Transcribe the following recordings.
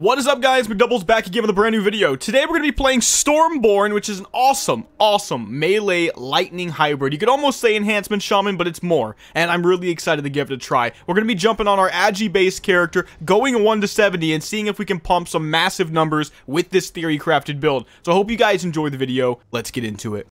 What is up guys, McDoubles back again with a brand new video. Today we're going to be playing Stormborn, which is an awesome, awesome melee lightning hybrid. You could almost say enhancement shaman, but it's more. And I'm really excited to give it a try. We're going to be jumping on our Agi based character, going 1 to 70, and seeing if we can pump some massive numbers with this theory crafted build. So I hope you guys enjoy the video. Let's get into it.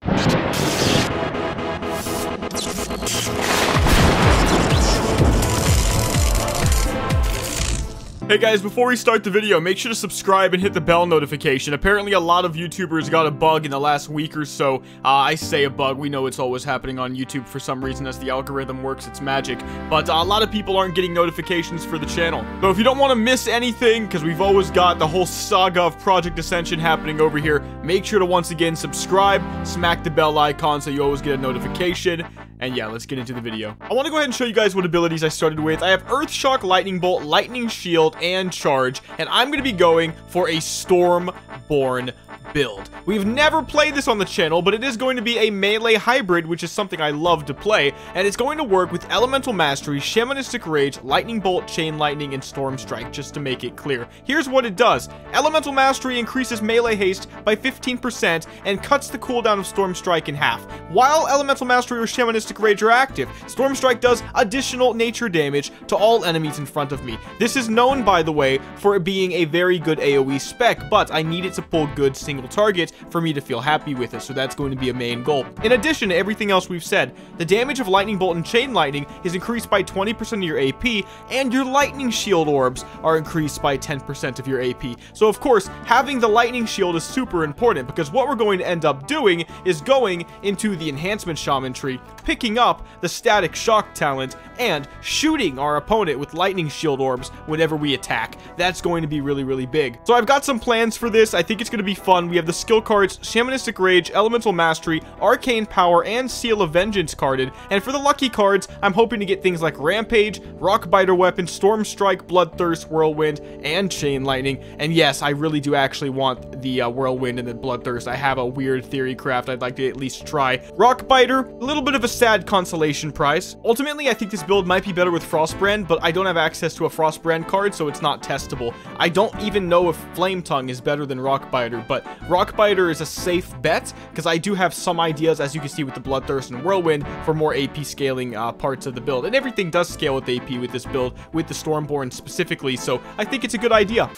Hey guys, before we start the video, make sure to subscribe and hit the bell notification. Apparently a lot of YouTubers got a bug in the last week or so. Uh, I say a bug, we know it's always happening on YouTube for some reason as the algorithm works, it's magic. But uh, a lot of people aren't getting notifications for the channel. So if you don't want to miss anything, because we've always got the whole saga of Project Ascension happening over here, make sure to once again subscribe, smack the bell icon so you always get a notification. And yeah, let's get into the video. I want to go ahead and show you guys what abilities I started with. I have Earth Shock, Lightning Bolt, Lightning Shield, and Charge. And I'm going to be going for a Stormborn build. We've never played this on the channel, but it is going to be a melee hybrid, which is something I love to play, and it's going to work with Elemental Mastery, Shamanistic Rage, Lightning Bolt, Chain Lightning, and Storm Strike, just to make it clear. Here's what it does. Elemental Mastery increases melee haste by 15% and cuts the cooldown of Storm Strike in half. While Elemental Mastery or Shamanistic Rage are active, Storm Strike does additional nature damage to all enemies in front of me. This is known, by the way, for it being a very good AoE spec, but I need it to pull good single single target for me to feel happy with it, so that's going to be a main goal. In addition to everything else we've said, the damage of Lightning Bolt and Chain Lightning is increased by 20% of your AP, and your Lightning Shield orbs are increased by 10% of your AP. So of course, having the Lightning Shield is super important, because what we're going to end up doing is going into the Enhancement Shaman tree, up the Static Shock talent, and shooting our opponent with Lightning Shield orbs whenever we attack. That's going to be really, really big. So I've got some plans for this. I think it's going to be fun we have the skill cards Shamanistic Rage, Elemental Mastery, Arcane Power, and Seal of Vengeance carded. And for the lucky cards, I'm hoping to get things like Rampage, Rock Biter Weapon, Storm Strike, Bloodthirst, Whirlwind, and Chain Lightning. And yes, I really do actually want the uh, Whirlwind and the Bloodthirst. I have a weird theory craft I'd like to at least try. Rock Biter, a little bit of a consolation prize. Ultimately, I think this build might be better with Frostbrand, but I don't have access to a Frostbrand card, so it's not testable. I don't even know if Flame Tongue is better than Rock Biter, but Rockbiter is a safe bet because I do have some ideas, as you can see with the Bloodthirst and Whirlwind, for more AP scaling uh, parts of the build. And everything does scale with AP with this build, with the Stormborn specifically, so I think it's a good idea.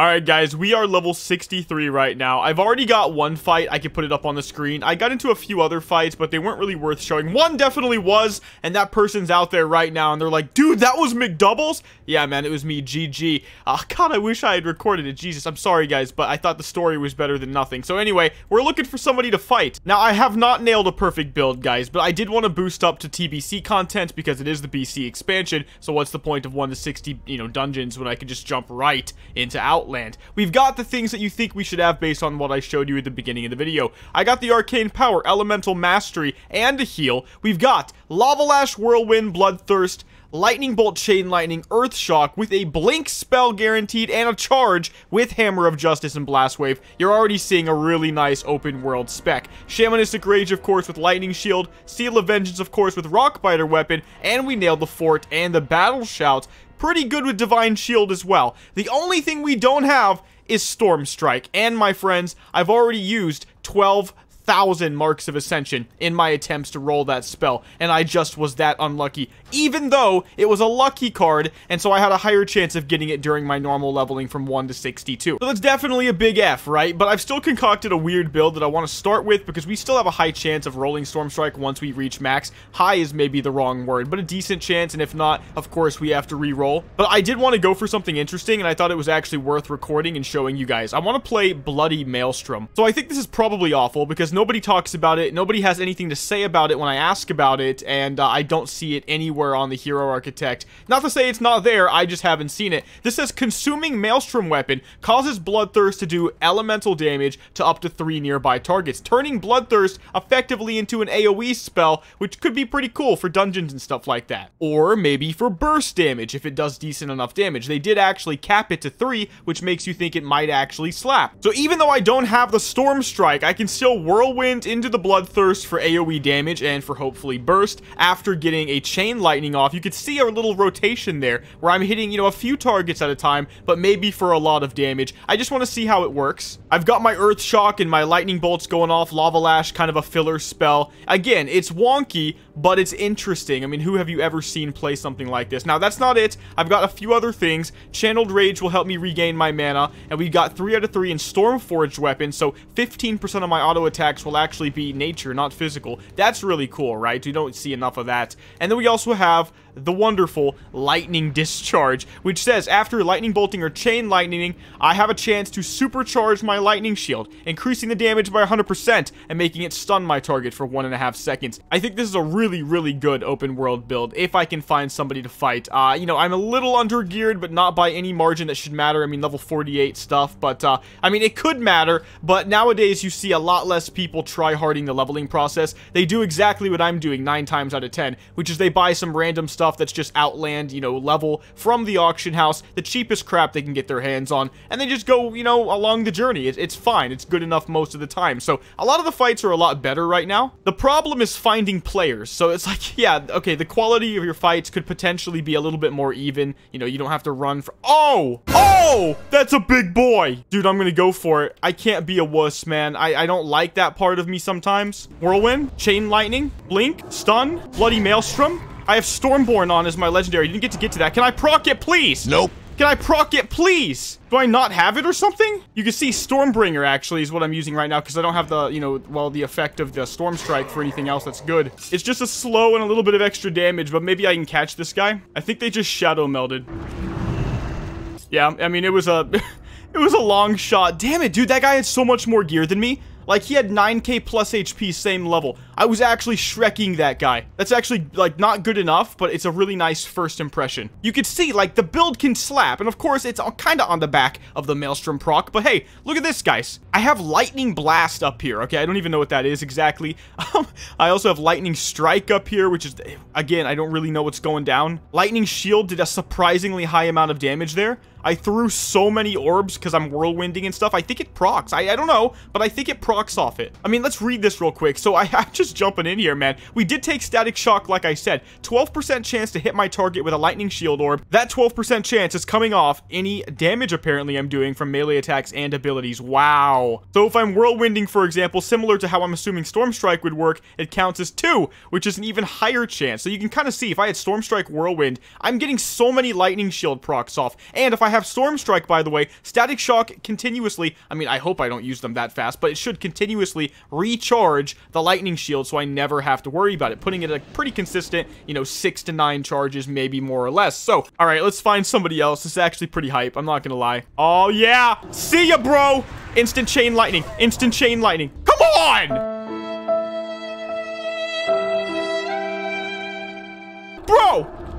Alright guys, we are level 63 right now. I've already got one fight. I can put it up on the screen. I got into a few other fights, but they weren't really worth showing. One definitely was, and that person's out there right now, and they're like, dude, that was McDoubles? Yeah, man, it was me, GG. Uh, God, I wish I had recorded it. Jesus, I'm sorry, guys, but I thought the story was better than nothing. So anyway, we're looking for somebody to fight. Now, I have not nailed a perfect build, guys, but I did want to boost up to TBC content because it is the BC expansion, so what's the point of 1 to 60, you know, dungeons when I can just jump right into Outland? Land. We've got the things that you think we should have based on what I showed you at the beginning of the video. I got the Arcane Power, Elemental Mastery, and a heal. We've got Lava Lash, Whirlwind, Bloodthirst, Lightning Bolt, Chain Lightning, Earth Shock with a Blink spell guaranteed and a charge with Hammer of Justice and Blast Wave. You're already seeing a really nice open world spec. Shamanistic Rage, of course, with Lightning Shield. Seal of Vengeance, of course, with Rock Biter Weapon. And we nailed the Fort and the Battle Shout pretty good with Divine Shield as well. The only thing we don't have is Storm Strike. And my friends, I've already used 12 thousand marks of ascension in my attempts to roll that spell, and I just was that unlucky, even though it was a lucky card, and so I had a higher chance of getting it during my normal leveling from 1 to 62. So that's definitely a big F, right? But I've still concocted a weird build that I want to start with because we still have a high chance of rolling Storm Strike once we reach max. High is maybe the wrong word, but a decent chance, and if not, of course, we have to re-roll. But I did want to go for something interesting, and I thought it was actually worth recording and showing you guys. I want to play Bloody Maelstrom. So I think this is probably awful because no nobody talks about it. Nobody has anything to say about it when I ask about it, and uh, I don't see it anywhere on the Hero Architect. Not to say it's not there, I just haven't seen it. This says Consuming Maelstrom Weapon causes Bloodthirst to do elemental damage to up to three nearby targets, turning Bloodthirst effectively into an AoE spell, which could be pretty cool for dungeons and stuff like that. Or maybe for burst damage, if it does decent enough damage. They did actually cap it to three, which makes you think it might actually slap. So even though I don't have the Storm Strike, I can still whirl Whirlwind into the Bloodthirst for AoE damage and for hopefully burst. After getting a Chain Lightning off, you can see a little rotation there where I'm hitting, you know, a few targets at a time, but maybe for a lot of damage. I just want to see how it works. I've got my Earth Shock and my Lightning Bolts going off, Lava Lash, kind of a filler spell. Again, it's wonky, but it's interesting. I mean, who have you ever seen play something like this? Now, that's not it. I've got a few other things. Channeled Rage will help me regain my mana, and we've got 3 out of 3 in Stormforged weapons, so 15% of my auto attacks will actually be nature, not physical. That's really cool, right? You don't see enough of that. And then we also have the wonderful Lightning Discharge, which says after lightning bolting or chain lightning, I have a chance to supercharge my lightning shield, increasing the damage by 100% and making it stun my target for one and a half seconds. I think this is a really, really good open world build if I can find somebody to fight. Uh, you know, I'm a little under geared, but not by any margin that should matter. I mean, level 48 stuff, but uh, I mean, it could matter, but nowadays you see a lot less people try harding the leveling process. They do exactly what I'm doing nine times out of 10, which is they buy some random stuff stuff that's just Outland, you know, level from the auction house, the cheapest crap they can get their hands on, and they just go, you know, along the journey. It, it's fine. It's good enough most of the time. So a lot of the fights are a lot better right now. The problem is finding players. So it's like, yeah, okay, the quality of your fights could potentially be a little bit more even. You know, you don't have to run for... Oh! Oh! That's a big boy! Dude, I'm gonna go for it. I can't be a wuss, man. I, I don't like that part of me sometimes. Whirlwind, Chain Lightning, Blink, Stun, Bloody Maelstrom, I have Stormborn on as my legendary. You didn't get to get to that. Can I proc it, please? Nope. Can I proc it, please? Do I not have it or something? You can see Stormbringer, actually, is what I'm using right now, because I don't have the, you know, well, the effect of the Storm Strike for anything else that's good. It's just a slow and a little bit of extra damage, but maybe I can catch this guy. I think they just Shadow Melded. Yeah, I mean, it was a... it was a long shot. Damn it, dude, that guy had so much more gear than me. Like, he had 9k plus HP, same level. I was actually Shrekking that guy. That's actually, like, not good enough, but it's a really nice first impression. You can see, like, the build can slap, and of course, it's all kind of on the back of the Maelstrom proc, but hey, look at this, guys. I have Lightning Blast up here, okay? I don't even know what that is exactly. Um, I also have Lightning Strike up here, which is, again, I don't really know what's going down. Lightning Shield did a surprisingly high amount of damage there. I threw so many orbs because I'm whirlwinding and stuff. I think it procs. I, I don't know, but I think it procs off it. I mean, let's read this real quick. So I, I'm just jumping in here, man. We did take Static Shock, like I said. 12% chance to hit my target with a Lightning Shield Orb. That 12% chance is coming off any damage, apparently, I'm doing from melee attacks and abilities. Wow. So if I'm whirlwinding, for example, similar to how I'm assuming Storm Strike would work, it counts as 2, which is an even higher chance. So you can kind of see, if I had Storm Strike Whirlwind, I'm getting so many Lightning Shield procs off. And if I have Storm Strike, by the way, Static Shock continuously, I mean, I hope I don't use them that fast, but it should continuously recharge the Lightning Shield so I never have to worry about it, putting it at a pretty consistent, you know, 6 to 9 charges, maybe more or less. So, alright, let's find somebody else. This is actually pretty hype, I'm not gonna lie. Oh, yeah! See ya, bro! Instant Chain Lightning. Instant Chain Lightning. Come on! Bro!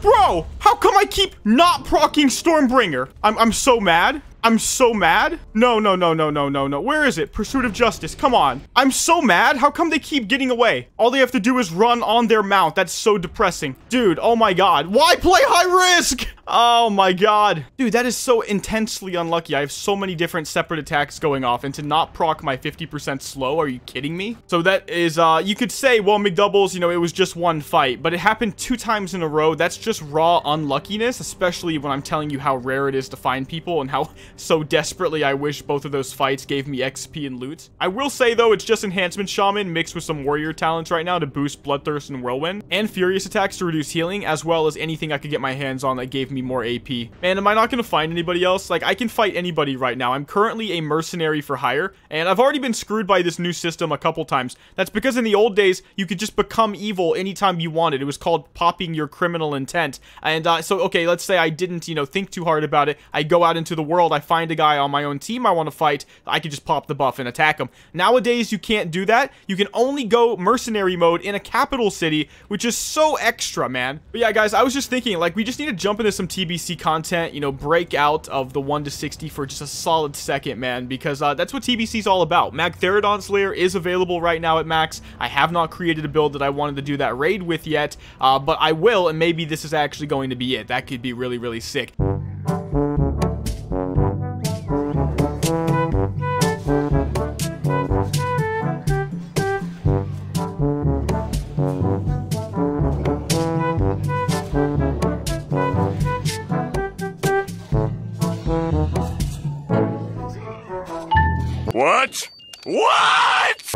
Bro, how come I keep not procking Stormbringer? I'm, I'm so mad. I'm so mad. No, no, no, no, no, no, no. Where is it? Pursuit of Justice. Come on. I'm so mad. How come they keep getting away? All they have to do is run on their mount. That's so depressing. Dude, oh my god. Why play high risk? Oh my god. Dude, that is so intensely unlucky. I have so many different separate attacks going off, and to not proc my 50% slow, are you kidding me? So that is, uh, you could say, well, McDoubles, you know, it was just one fight, but it happened two times in a row. That's just raw unluckiness, especially when I'm telling you how rare it is to find people and how so desperately I wish both of those fights gave me XP and loot. I will say, though, it's just Enhancement Shaman mixed with some Warrior talents right now to boost Bloodthirst and Whirlwind, and Furious attacks to reduce healing, as well as anything I could get my hands on that gave me more AP. Man, am I not going to find anybody else? Like, I can fight anybody right now. I'm currently a mercenary for hire, and I've already been screwed by this new system a couple times. That's because in the old days, you could just become evil anytime you wanted. It was called popping your criminal intent. And uh, so, okay, let's say I didn't, you know, think too hard about it. I go out into the world, I find a guy on my own team I want to fight, I could just pop the buff and attack him. Nowadays, you can't do that. You can only go mercenary mode in a capital city, which is so extra, man. But yeah, guys, I was just thinking, like, we just need to jump into some TBC content, you know, break out of the 1 to 60 for just a solid second, man, because uh, that's what TBC is all about. Magtheridon's Lair is available right now at max. I have not created a build that I wanted to do that raid with yet, uh, but I will, and maybe this is actually going to be it. That could be really, really sick. What?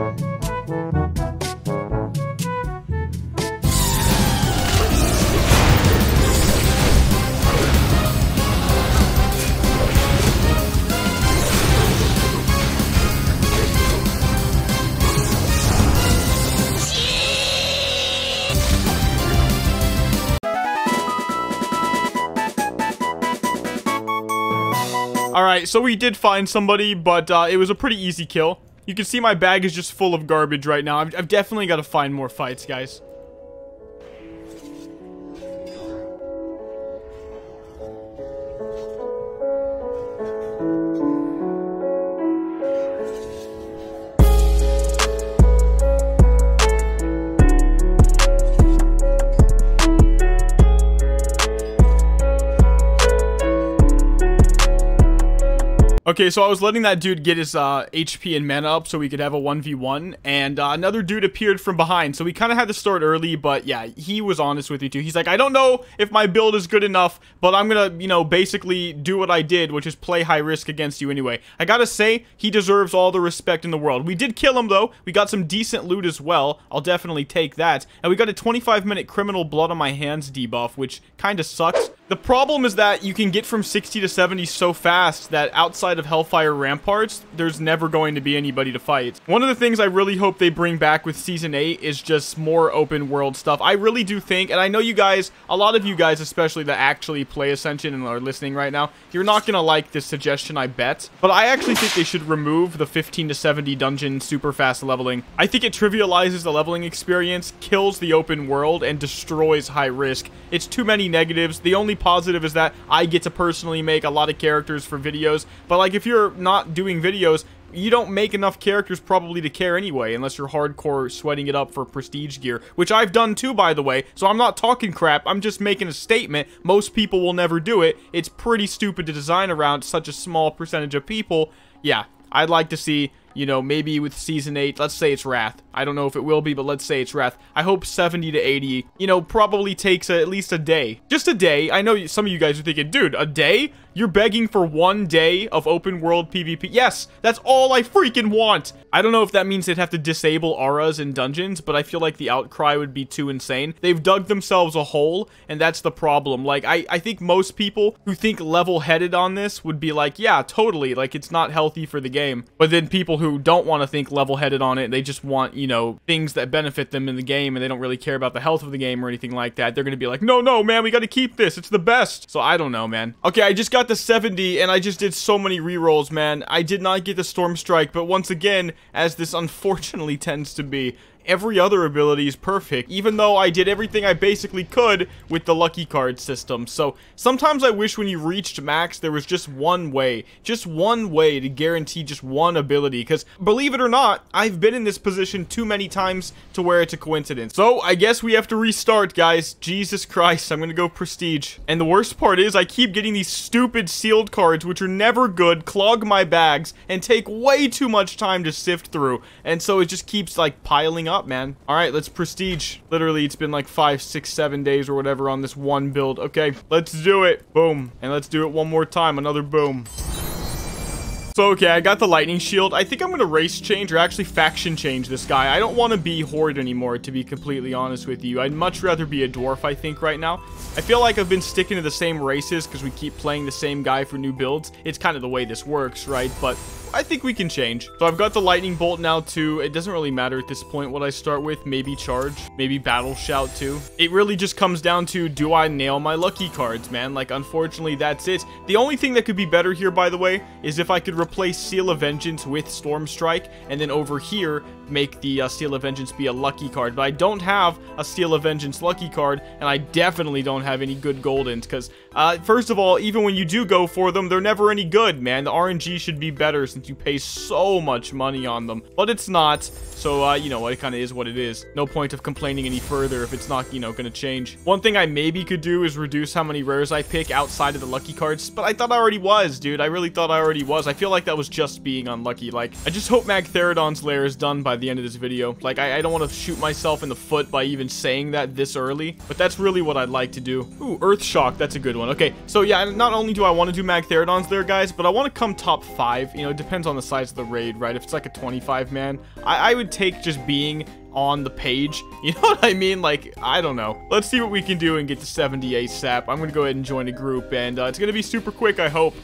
Alright, so we did find somebody, but uh, it was a pretty easy kill. You can see my bag is just full of garbage right now. I've, I've definitely got to find more fights, guys. Okay, so I was letting that dude get his uh, HP and mana up so we could have a 1v1, and uh, another dude appeared from behind, so we kind of had to start early, but yeah, he was honest with you too. He's like, I don't know if my build is good enough, but I'm gonna, you know, basically do what I did, which is play high risk against you anyway. I gotta say, he deserves all the respect in the world. We did kill him, though. We got some decent loot as well. I'll definitely take that. And we got a 25-minute criminal blood on my hands debuff, which kind of sucks. The problem is that you can get from 60 to 70 so fast that outside of Hellfire Ramparts, there's never going to be anybody to fight. One of the things I really hope they bring back with Season 8 is just more open world stuff. I really do think, and I know you guys, a lot of you guys especially that actually play Ascension and are listening right now, you're not going to like this suggestion, I bet. But I actually think they should remove the 15 to 70 dungeon super fast leveling. I think it trivializes the leveling experience, kills the open world, and destroys high risk. It's too many negatives. The only positive is that I get to personally make a lot of characters for videos. But like if you're not doing videos, you don't make enough characters probably to care anyway, unless you're hardcore sweating it up for prestige gear, which I've done too, by the way, so I'm not talking crap, I'm just making a statement. Most people will never do it. It's pretty stupid to design around such a small percentage of people. Yeah, I'd like to see you know, maybe with Season 8, let's say it's Wrath. I don't know if it will be, but let's say it's Wrath. I hope 70 to 80, you know, probably takes a, at least a day. Just a day. I know some of you guys are thinking, dude, a day? You're begging for one day of open world PvP. Yes, that's all I freaking want. I don't know if that means they'd have to disable auras in dungeons, but I feel like the outcry would be too insane. They've dug themselves a hole, and that's the problem. Like, I, I think most people who think level-headed on this would be like, yeah, totally, like, it's not healthy for the game. But then people who don't want to think level-headed on it, they just want, you know, things that benefit them in the game, and they don't really care about the health of the game or anything like that. They're going to be like, no, no, man, we got to keep this. It's the best. So I don't know, man. Okay, I just got got the 70 and I just did so many rerolls, man. I did not get the Storm Strike, but once again, as this unfortunately tends to be, every other ability is perfect, even though I did everything I basically could with the lucky card system. So sometimes I wish when you reached max, there was just one way, just one way to guarantee just one ability, because believe it or not, I've been in this position too many times to where it's a coincidence. So I guess we have to restart, guys. Jesus Christ, I'm gonna go Prestige. And the worst part is I keep getting these stupid sealed cards, which are never good, clog my bags, and take way too much time to sift through. And so it just keeps like piling up up, man. All right, let's prestige. Literally, it's been like five, six, seven days or whatever on this one build. Okay, let's do it. Boom. And let's do it one more time. Another boom. So, okay, I got the lightning shield. I think I'm going to race change or actually faction change this guy. I don't want to be Horde anymore, to be completely honest with you. I'd much rather be a Dwarf, I think, right now. I feel like I've been sticking to the same races because we keep playing the same guy for new builds. It's kind of the way this works, right? But I think we can change. So I've got the lightning bolt now too. It doesn't really matter at this point what I start with. Maybe charge, maybe battle shout too. It really just comes down to do I nail my lucky cards, man? Like unfortunately that's it. The only thing that could be better here, by the way, is if I could replace Seal of Vengeance with Storm Strike and then over here make the uh, Seal of Vengeance be a lucky card. But I don't have a Seal of Vengeance lucky card and I definitely don't have any good goldens because uh, first of all, even when you do go for them, they're never any good, man. The RNG should be better since you pay so much money on them. But it's not, so, uh, you know, it kind of is what it is. No point of complaining any further if it's not, you know, going to change. One thing I maybe could do is reduce how many rares I pick outside of the lucky cards, but I thought I already was, dude. I really thought I already was. I feel like that was just being unlucky. Like, I just hope Magtheridon's lair is done by the end of this video. Like, I, I don't want to shoot myself in the foot by even saying that this early, but that's really what I'd like to do. Ooh, Earth Shock, that's a good one. Okay, so yeah, not only do I want to do Magtheridon's lair, guys, but I want to come top five. You know, it depends on the size of the raid, right? If it's like a 25 man, I, I would take just being on the page. You know what I mean? Like, I don't know. Let's see what we can do and get to 78 sap. I'm gonna go ahead and join a group, and uh, it's gonna be super quick, I hope.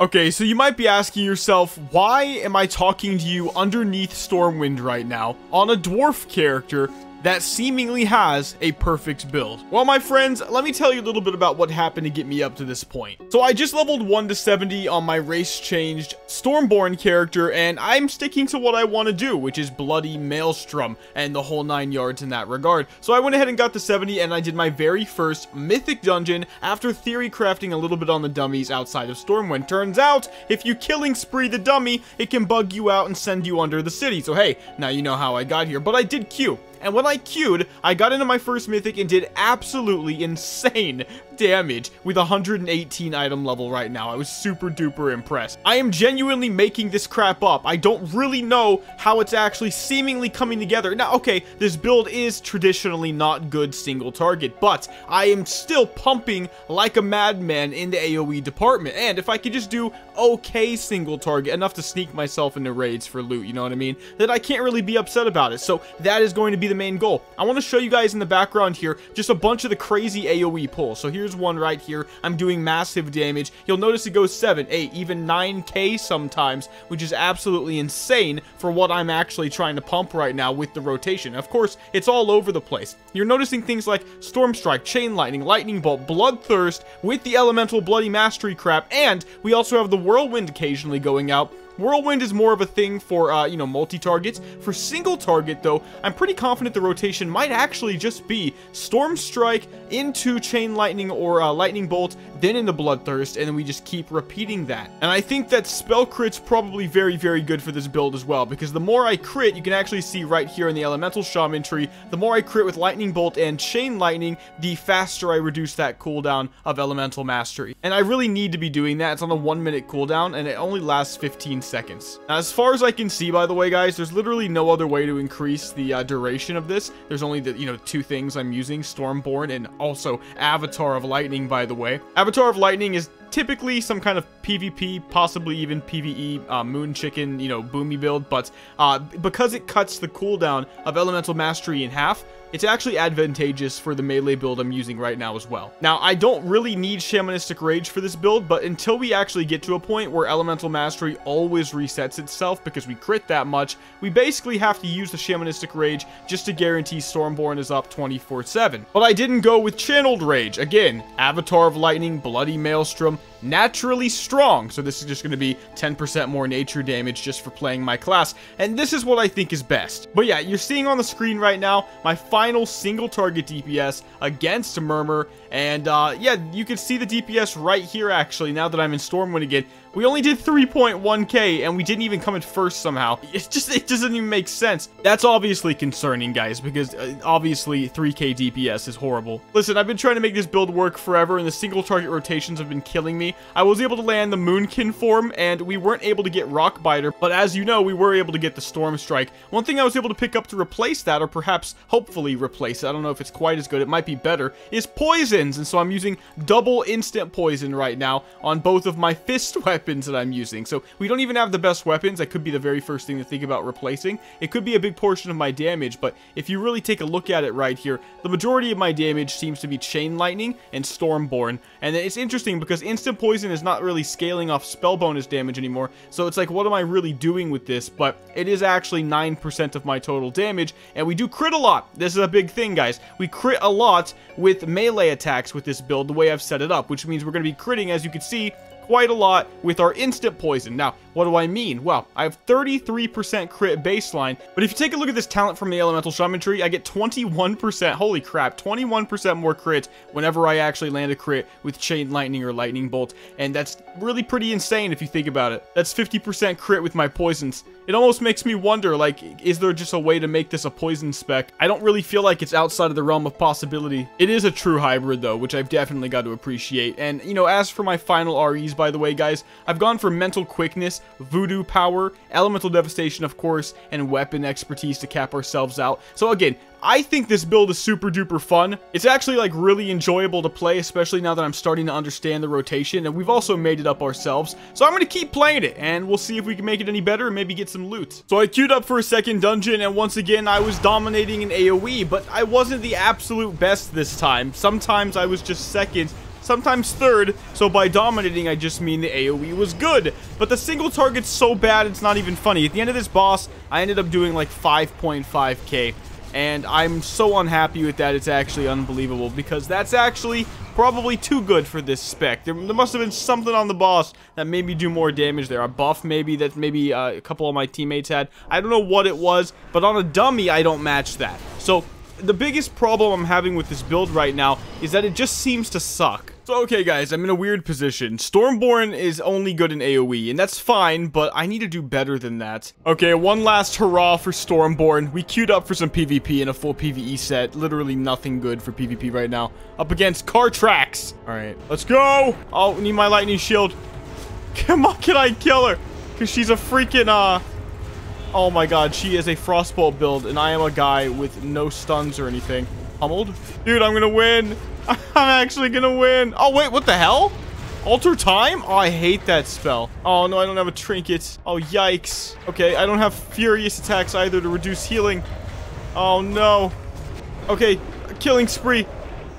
Okay, so you might be asking yourself, why am I talking to you underneath Stormwind right now on a dwarf character that seemingly has a perfect build. Well, my friends, let me tell you a little bit about what happened to get me up to this point. So I just leveled 1 to 70 on my race changed Stormborn character, and I'm sticking to what I want to do, which is Bloody Maelstrom, and the whole 9 yards in that regard. So I went ahead and got to 70, and I did my very first Mythic Dungeon after theory crafting a little bit on the dummies outside of Stormwind. Turns out, if you killing spree the dummy, it can bug you out and send you under the city. So hey, now you know how I got here, but I did queue. And when I queued, I got into my first mythic and did absolutely insane damage with 118 item level right now. I was super duper impressed. I am genuinely making this crap up. I don't really know how it's actually seemingly coming together. Now, okay, this build is traditionally not good single target, but I am still pumping like a madman in the AoE department. And if I could just do okay single target, enough to sneak myself into raids for loot, you know what I mean? That I can't really be upset about it. So that is going to be the main goal. I want to show you guys in the background here just a bunch of the crazy AoE pulls. So here's one right here. I'm doing massive damage. You'll notice it goes 7, 8, even 9k sometimes, which is absolutely insane for what I'm actually trying to pump right now with the rotation. Of course, it's all over the place. You're noticing things like Storm Strike, Chain Lightning, Lightning Bolt, Bloodthirst with the Elemental Bloody Mastery crap, and we also have the Whirlwind occasionally going out Whirlwind is more of a thing for, uh, you know, multi-targets. For single target, though, I'm pretty confident the rotation might actually just be Storm Strike into Chain Lightning or uh, Lightning Bolt, then into Bloodthirst, and then we just keep repeating that. And I think that Spell Crit's probably very, very good for this build as well, because the more I crit, you can actually see right here in the Elemental Shaman tree, the more I crit with Lightning Bolt and Chain Lightning, the faster I reduce that cooldown of Elemental Mastery. And I really need to be doing that. It's on a one minute cooldown, and it only lasts 15 seconds. Now, as far as I can see, by the way, guys, there's literally no other way to increase the uh, duration of this. There's only the, you know, two things I'm using, Stormborn and also Avatar of Lightning, by the way. Avatar of Lightning is typically some kind of PvP, possibly even PvE uh, Moon Chicken, you know, boomy build, but uh, because it cuts the cooldown of Elemental Mastery in half, it's actually advantageous for the melee build I'm using right now as well. Now, I don't really need Shamanistic Rage for this build, but until we actually get to a point where Elemental Mastery always resets itself because we crit that much, we basically have to use the Shamanistic Rage just to guarantee Stormborn is up 24-7. But I didn't go with Channeled Rage. Again, Avatar of Lightning, Bloody Maelstrom, naturally strong. So this is just going to be 10% more nature damage just for playing my class. And this is what I think is best. But yeah, you're seeing on the screen right now my final single target DPS against Murmur. And uh, yeah, you can see the DPS right here actually now that I'm in Stormwind again. We only did 3.1k and we didn't even come in first somehow. It just, it doesn't even make sense. That's obviously concerning, guys, because uh, obviously 3k DPS is horrible. Listen, I've been trying to make this build work forever and the single target rotations have been killing me. I was able to land the Moonkin form and we weren't able to get Rockbiter, but as you know, we were able to get the Storm Strike. One thing I was able to pick up to replace that, or perhaps hopefully replace it, I don't know if it's quite as good, it might be better, is Poisons. And so I'm using double instant poison right now on both of my fist weapons weapons that I'm using. So we don't even have the best weapons. That could be the very first thing to think about replacing. It could be a big portion of my damage, but if you really take a look at it right here, the majority of my damage seems to be Chain Lightning and Stormborn. And it's interesting because Instant Poison is not really scaling off spell bonus damage anymore. So it's like, what am I really doing with this? But it is actually 9% of my total damage, and we do crit a lot. This is a big thing, guys. We crit a lot with melee attacks with this build, the way I've set it up, which means we're going to be critting, as you can see, quite a lot with our instant poison. Now, What do I mean? Well, I have 33% crit baseline, but if you take a look at this talent from the Elemental Shaman tree, I get 21%, holy crap, 21% more crit whenever I actually land a crit with Chain Lightning or Lightning Bolt, and that's really pretty insane if you think about it. That's 50% crit with my poisons. It almost makes me wonder, like, is there just a way to make this a poison spec? I don't really feel like it's outside of the realm of possibility. It is a true hybrid, though, which I've definitely got to appreciate. And, you know, as for my final REs, by the way, guys, I've gone for Mental Quickness, Voodoo Power, Elemental Devastation, of course, and Weapon Expertise to cap ourselves out. So, again, I think this build is super duper fun. It's actually like really enjoyable to play, especially now that I'm starting to understand the rotation, and we've also made it up ourselves. So I'm to keep playing it, and we'll see if we can make it any better and maybe get some loot. So I queued up for a second dungeon, and once again, I was dominating in AoE, but I wasn't the absolute best this time. Sometimes I was just second, sometimes third, so by dominating, I just mean the AoE was good. But the single target's so bad, it's not even funny. At the end of this boss, I ended up doing like 5.5k and I'm so unhappy with that, it's actually unbelievable, because that's actually probably too good for this spec. There, there must have been something on the boss that made me do more damage there. A buff, maybe, that maybe uh, a couple of my teammates had. I don't know what it was, but on a dummy, I don't match that. So, the biggest problem I'm having with this build right now is that it just seems to suck. So, okay guys, I'm in a weird position. Stormborn is only good in AoE, and that's fine, but I need to do better than that. Okay, one last hurrah for Stormborn. We queued up for some PvP in a full PvE set. Literally nothing good for PvP right now. Up against Car Tracks. Alright, let's go! Oh, need my lightning shield. Come on, can I kill her? Because she's a freaking, uh... Oh my god, she is a Frostbolt build, and I am a guy with no stuns or anything. Pummeled? Dude, I'm gonna win! I'm actually gonna win. Oh, wait, what the hell? Alter time? Oh, I hate that spell. Oh, no, I don't have a trinket. Oh, yikes. Okay, I don't have furious attacks either to reduce healing. Oh, no. Okay, killing spree.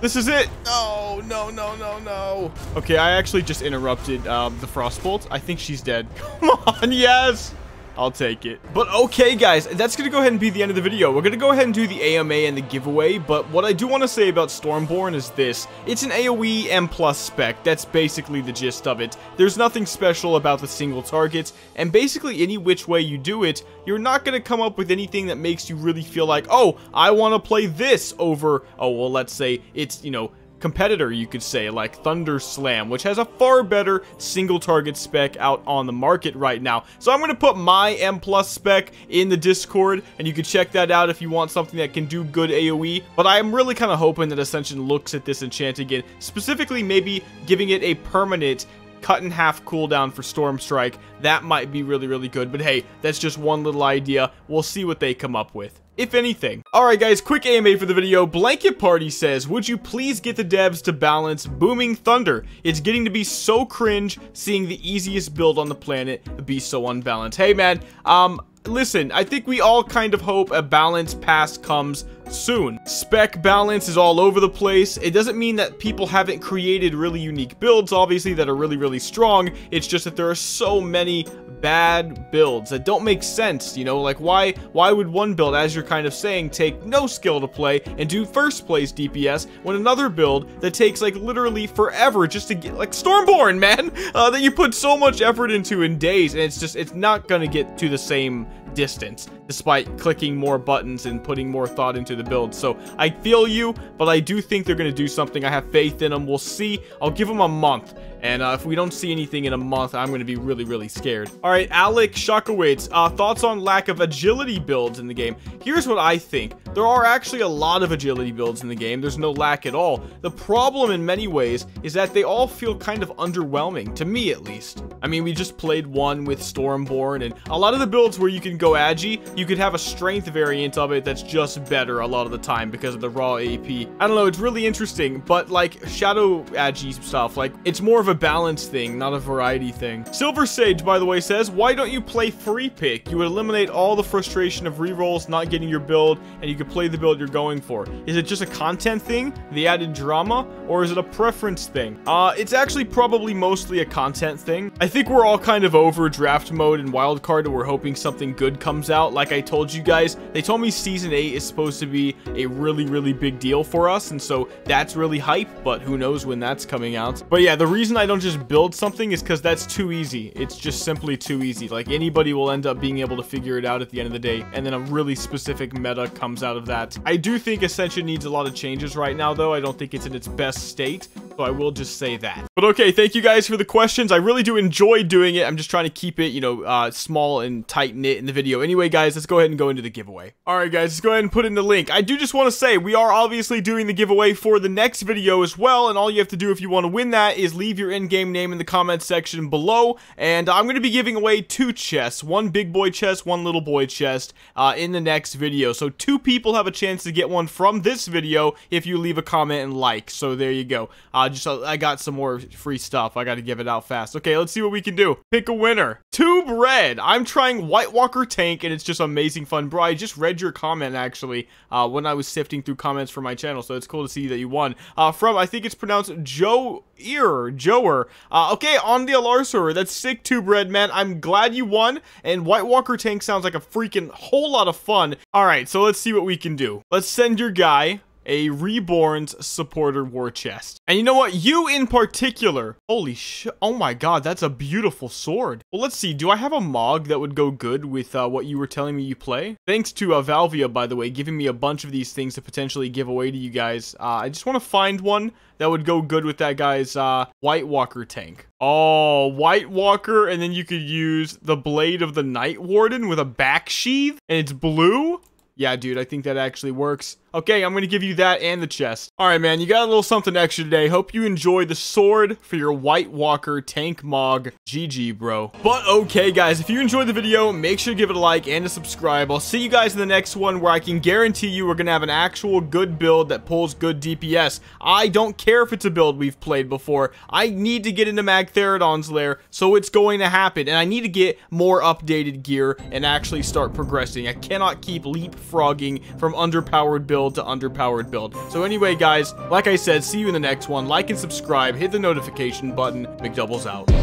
This is it. Oh, no, no, no, no. Okay, I actually just interrupted um, the Frostbolt. I think she's dead. Come on, yes. I'll take it. But okay, guys, that's going to go ahead and be the end of the video. We're going to go ahead and do the AMA and the giveaway, but what I do want to say about Stormborn is this. It's an AoE M plus spec. That's basically the gist of it. There's nothing special about the single targets, and basically any which way you do it, you're not going to come up with anything that makes you really feel like, oh, I want to play this over, oh, well, let's say it's, you know, competitor, you could say, like Thunder Slam, which has a far better single target spec out on the market right now. So I'm going to put my M plus spec in the Discord, and you can check that out if you want something that can do good AoE. But I'm really kind of hoping that Ascension looks at this enchant again, specifically maybe giving it a permanent cut in half cooldown for Storm Strike. That might be really, really good. But hey, that's just one little idea. We'll see what they come up with if anything. Alright guys, quick AMA for the video. Blanket Party says, would you please get the devs to balance Booming Thunder? It's getting to be so cringe seeing the easiest build on the planet be so unbalanced. Hey man, um, listen, I think we all kind of hope a balanced pass comes soon. Spec balance is all over the place. It doesn't mean that people haven't created really unique builds, obviously, that are really, really strong. It's just that there are so many bad builds that don't make sense, you know? Like, why why would one build, as you're kind of saying, take no skill to play and do first place DPS when another build that takes, like, literally forever just to get, like, Stormborn, man, uh, that you put so much effort into in days, and it's just, it's not gonna get to the same distance, despite clicking more buttons and putting more thought into the build. So I feel you, but I do think they're going to do something. I have faith in them. We'll see. I'll give them a month. And uh, if we don't see anything in a month, I'm going to be really, really scared. All right, Alec Shakowitz, uh, thoughts on lack of agility builds in the game. Here's what I think. There are actually a lot of agility builds in the game. There's no lack at all. The problem in many ways is that they all feel kind of underwhelming, to me at least. I mean, we just played one with Stormborn, and a lot of the builds where you can go agi, you could have a strength variant of it that's just better a lot of the time because of the raw AP. I don't know, it's really interesting, but like Shadow agi stuff, like it's more of a balance thing, not a variety thing. Silver Sage, by the way, says, why don't you play free pick? You would eliminate all the frustration of rerolls, not getting your build, and you could play the build you're going for. Is it just a content thing, the added drama, or is it a preference thing? Uh, it's actually probably mostly a content thing. I think we're all kind of over draft mode and wildcard and we're hoping something good comes out. Like I told you guys, they told me Season 8 is supposed to be a really, really big deal for us, and so that's really hype, but who knows when that's coming out. But yeah, the reason I don't just build something is because that's too easy. It's just simply too easy. Like, anybody will end up being able to figure it out at the end of the day, and then a really specific meta comes out of that. I do think Ascension needs a lot of changes right now, though. I don't think it's in its best state, so I will just say that. But okay, thank you guys for the questions. I really do enjoy doing it. I'm just trying to keep it, you know, uh, small and tight-knit in the video. Anyway, guys, let's go ahead and go into the giveaway. All right, guys, let's go ahead and put in the link. I do just want to say, we are obviously doing the giveaway for the next video as well, and all you have to do if you want to win that is leave your in-game name in the comments section below, and I'm going to be giving away two chests, one big boy chest, one little boy chest, uh, in the next video. So two people have a chance to get one from this video if you leave a comment and like. So there you go. Uh, just uh, I got some more free stuff. I got to give it out fast. Okay, let's see what we can do. Pick a winner. Tube Red. I'm trying White Walker Tank, and it's just amazing fun. Bro, I just read your comment, actually, uh, when I was sifting through comments for my channel, so it's cool to see that you won. Uh, from, I think it's pronounced Joe Ear, Joer. Uh, okay, on the Al'ar server. That's sick, Tube Red, man. I'm glad you won, and White Walker Tank sounds like a freaking whole lot of fun. All right, so let's see what we can do. Let's send your guy a Reborn's supporter war chest. And you know what? You in particular. Holy shit. Oh my god, that's a beautiful sword. Well, let's see. Do I have a Mog that would go good with uh, what you were telling me you play? Thanks to uh, Valvia, by the way, giving me a bunch of these things to potentially give away to you guys. Uh, I just want to find one that would go good with that guy's uh, White Walker tank. Oh, White Walker, and then you could use the Blade of the Night Warden with a back sheath, and it's blue? Yeah, dude, I think that actually works. Okay, I'm gonna give you that and the chest. Alright, man, you got a little something extra today. Hope you enjoy the sword for your White Walker Tank Mog. GG, bro. But okay, guys, if you enjoyed the video, make sure to give it a like and a subscribe. I'll see you guys in the next one where I can guarantee you we're gonna have an actual good build that pulls good DPS. I don't care if it's a build we've played before. I need to get into Magtheridon's lair, so it's going to happen. And I need to get more updated gear and actually start progressing. I cannot keep leapfrogging from underpowered build to underpowered build. So anyway, guys, like I said, see you in the next one. Like and subscribe, hit the notification button. McDoubles out.